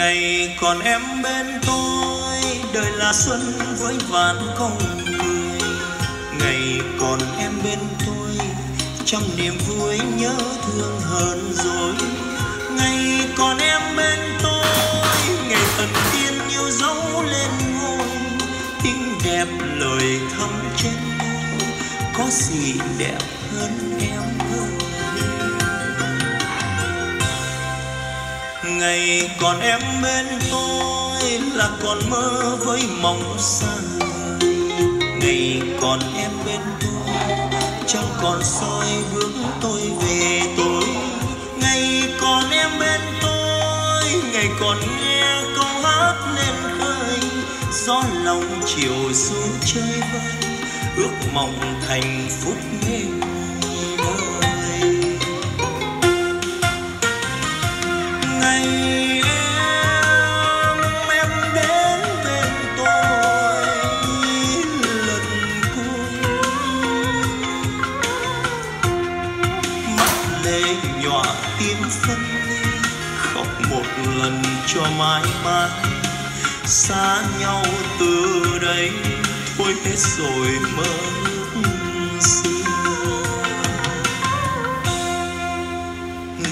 ngày còn em bên tôi, đời là xuân với vạn câu cười ngày còn em bên tôi, trong niềm vui nhớ thương hơn rồi. Ngày còn em bên tôi, ngày thần tiên yêu dấu lên ngôi. Tiếng đẹp lời thắm trên môi có gì đẹp hơn em hơn ngày còn em bên tôi là còn mơ với mong xa ngày còn em bên tôi, chẳng còn soi bước tôi về tối ngày còn em bên tôi, ngày còn nghe câu hát lên khơi. Gió lòng chiều xuống chơi vơi, ước mộng thành phút nhỏ tim phân khóc một lần cho mãi mãi. Xa nhau từ đây thôi hết rồi mơ ước xưa.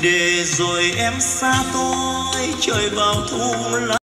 Để rồi em xa tôi, trời vào thu lá